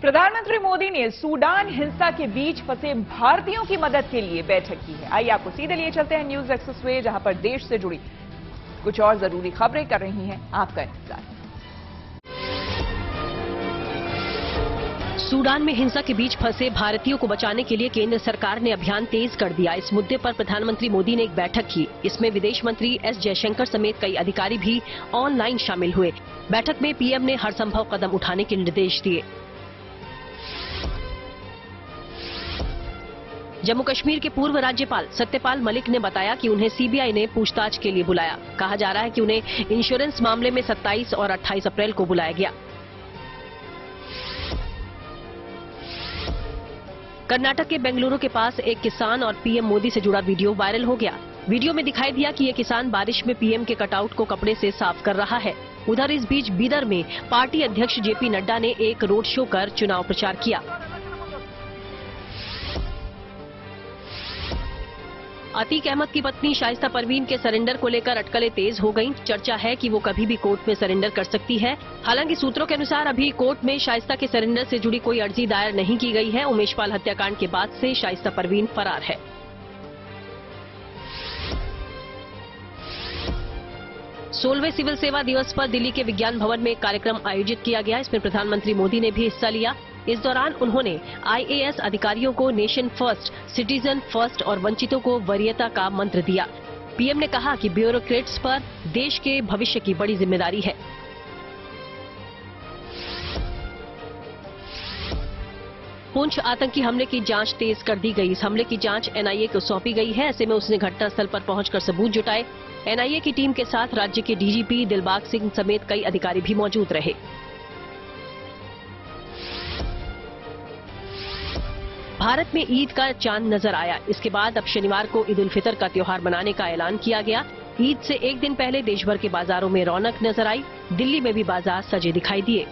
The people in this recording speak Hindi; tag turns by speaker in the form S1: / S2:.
S1: प्रधानमंत्री मोदी ने सूडान हिंसा के बीच फंसे भारतीयों की मदद के लिए बैठक की है। आइए आपको सीधे लिए चलते हैं न्यूज़ एक्सेस वे जहाँ पर देश से जुड़ी कुछ और ज़रूरी खबरें कर रही हैं आपका इंतज़ार।
S2: सूडान में हिंसा के बीच फंसे भारतीयों को बचाने के लिए केंद्र सरकार ने अभियान तेज कर दिया। इस मुद्दे पर प्रधानमंत्री मोदी ने एक बैठक की। इसमें विदेश मंत्री एस जयशंकर समेत कई अधिकारी भी ऑनलाइन शामिल हुए। बैठक में पीएम ने हर संभव कदम उठाने के निर्देश दिए। जम्मू कश्मीर के पूर्व राज्यपाल सत्यपाल मलिक ने बताया कि उन्हें सीबीआई ने पूछताछ के लिए बुलाया। कहा जा रहा है कि उन्हें इंश्योरेंस मामले में 27 और 28 अप्रैल को बुलाया गया। कर्नाटक के बेंगलुरु के पास एक किसान और पीएम मोदी से जुड़ा वीडियो वायरल हो गया। वीडियो में दिखाई दिया कि ये किसान बारिश में पीएम के कटआउट को कपड़े से साफ़ कर रहा है। उधर इस बीच बीदर में पार्टी अध्यक्ष जेपी नड्डा ने एक रोड शो कर चुनाव प्रचार किया। अतीक अहमद की पत्नी शाइस्ता परवीन के सरेंडर को लेकर अटकलें तेज हो गईं। चर्चा है कि वो कभी भी कोर्ट में सरेंडर कर सकती है। हालाँकि सूत्रों के अनुसार अभी कोर्ट में शाइस्ता के सरेंडर से जुड़ी कोई अर्जी दायर नहीं की गई है। उमेशपाल हत्याकांड के बाद से शाइस्ता परवीन फरार है। सोलहवें सिविल सेवा दिवस पर दिल्ली के विज्ञान भवन में एक कार्यक्रम आयोजित किया गया। इसमें प्रधानमंत्री मोदी ने भी हिस्सा लिया। इस दौरान उन्होंने आईएएस अधिकारियों को नेशन फ़र्स्ट सिटीजन फ़र्स्ट और वंचितों को वरीयता का मंत्र दिया। पीएम ने कहा कि ब्यूरोक्रेट्स पर देश के भविष्य की बड़ी ज़िम्मेदारी है। पुंछ आतंकी हमले की जाँच तेज कर दी गई। इस हमले की जाँच एनआईए को सौंपी गई है। ऐसे में उसने घटनास्थल पर पहुंचकर सबूत जुटाए। एनआईए की टीम के साथ राज्य के डीजीपी दिलबाग सिंह समेत कई अधिकारी भी मौजूद रहे। भारत में ईद का चाँद नज़र आया। इसके बाद अब शनिवार को ईद उल फितर का त्यौहार मनाने का ऐलान किया गया। ईद से एक दिन पहले देश भर के बाजारों में रौनक नज़र आई। दिल्ली में भी बाज़ार सजे दिखाई दिए।